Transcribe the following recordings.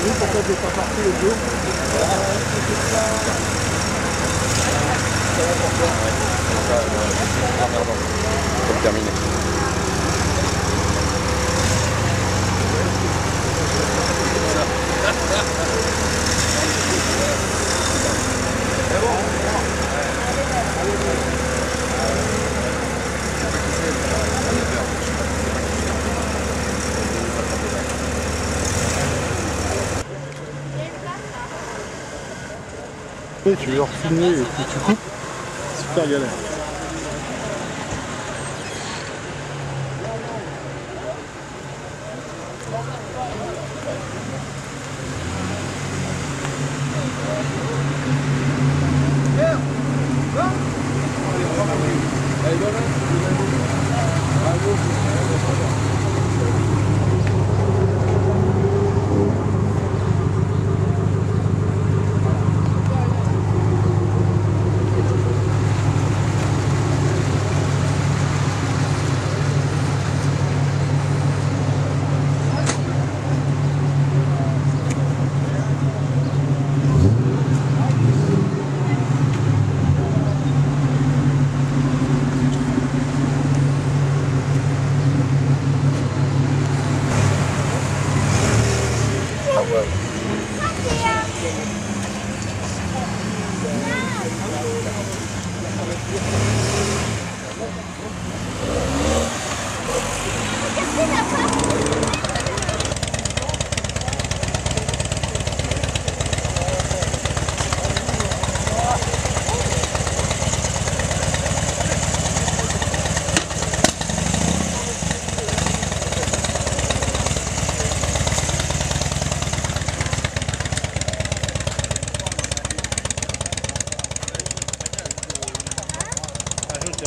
Faut le terminer. Tu veux leur filmer et puis tu coupes, super galère.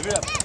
不